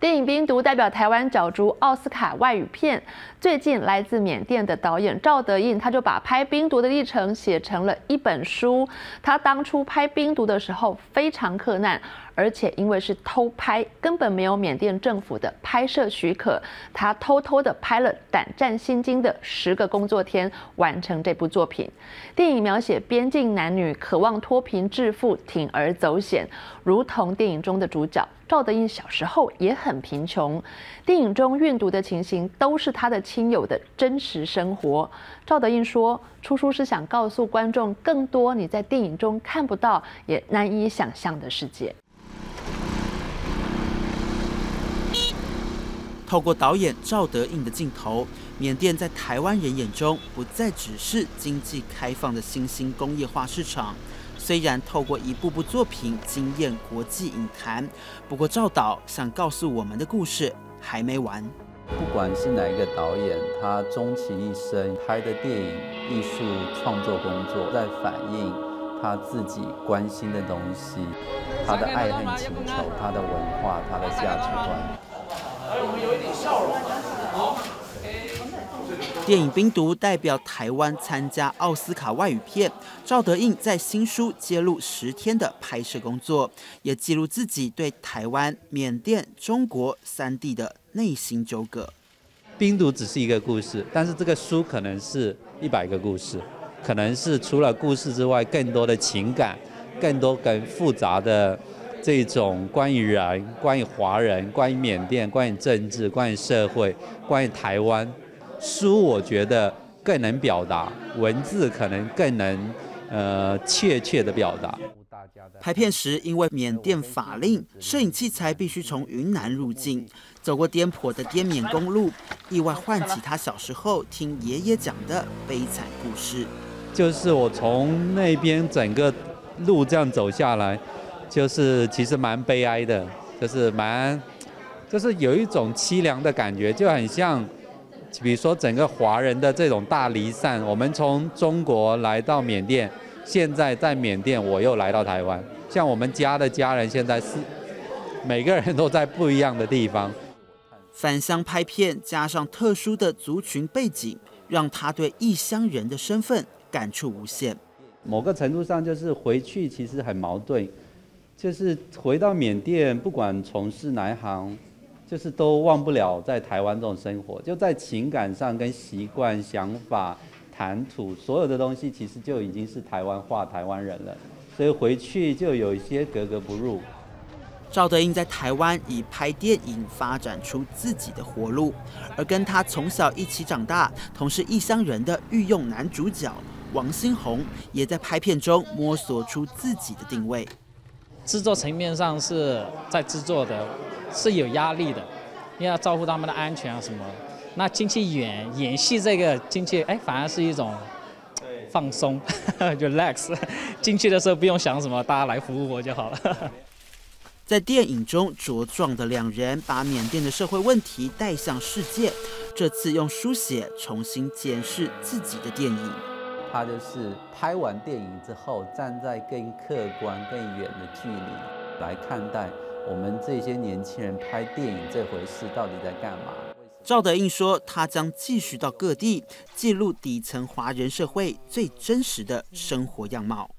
电影《冰毒》代表台湾角逐奥斯卡外语片。最近，来自缅甸的导演赵德胤，他就把拍《冰毒》的历程写成了一本书。他当初拍《冰毒》的时候非常困难，而且因为是偷拍，根本没有缅甸政府的拍摄许可，他偷偷的拍了胆战心惊的十个工作天，完成这部作品。电影描写边境男女渴望脱贫致富、铤而走险，如同电影中的主角。赵德胤小时候也很贫穷，电影中运毒的情形都是他的亲友的真实生活。赵德胤说：“出书是想告诉观众更多你在电影中看不到也难以想象的世界。”透过导演赵德胤的镜头，缅甸在台湾人眼中不再只是经济开放的新兴工业化市场。虽然透过一部部作品惊艳国际影坛，不过赵导想告诉我们的故事还没完。不管是哪一个导演，他终其一生拍的电影艺术创作工作，在反映他自己关心的东西，他的爱恨情仇，他的文化，他的价值观。电影《冰毒》代表台湾参加奥斯卡外语片。赵德胤在新书揭露十天的拍摄工作，也记录自己对台湾、缅甸、中国三地的内心纠葛。冰毒只是一个故事，但是这个书可能是一百个故事，可能是除了故事之外，更多的情感，更多更复杂的这种关于人、关于华人、关于缅甸、关于政治、关于社会、关于台湾。书我觉得更能表达，文字可能更能呃确切的表达。拍片时因为缅甸法令，摄影器材必须从云南入境，走过颠簸的滇缅公路，意外唤起他小时候听爷爷讲的悲惨故事。就是我从那边整个路这样走下来，就是其实蛮悲哀的，就是蛮就是有一种凄凉的感觉，就很像。比如说，整个华人的这种大离散，我们从中国来到缅甸，现在在缅甸，我又来到台湾。像我们家的家人，现在是每个人都在不一样的地方。返乡拍片，加上特殊的族群背景，让他对异乡人的身份感触无限。某个程度上，就是回去其实很矛盾，就是回到缅甸，不管从事哪一行。就是都忘不了在台湾这种生活，就在情感上跟习惯、想法、谈吐，所有的东西其实就已经是台湾话、台湾人了，所以回去就有一些格格不入。赵德胤在台湾以拍电影发展出自己的活路，而跟他从小一起长大、同是异乡人的御用男主角王新宏，也在拍片中摸索出自己的定位。制作层面上是在制作的。是有压力的，要照顾他们的安全啊什么。那进去演演戏这个进去，哎，反而是一种放松，relax。进去的时候不用想什么，大家来服务我就好了。在电影中茁壮的两人，把缅甸的社会问题带向世界。这次用书写重新检视自己的电影。他就是拍完电影之后，站在更客观、更远的距离来看待。我们这些年轻人拍电影这回事到底在干嘛？赵德胤说，他将继续到各地记录底层华人社会最真实的生活样貌。